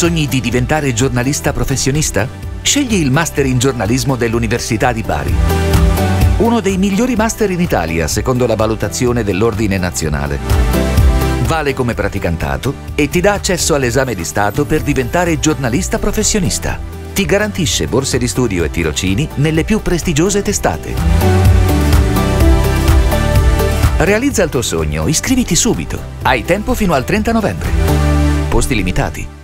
Sogni di diventare giornalista professionista? Scegli il Master in giornalismo dell'Università di Bari. Uno dei migliori master in Italia secondo la valutazione dell'Ordine Nazionale. Vale come praticantato e ti dà accesso all'esame di Stato per diventare giornalista professionista. Ti garantisce borse di studio e tirocini nelle più prestigiose testate. Realizza il tuo sogno, iscriviti subito. Hai tempo fino al 30 novembre. Posti limitati.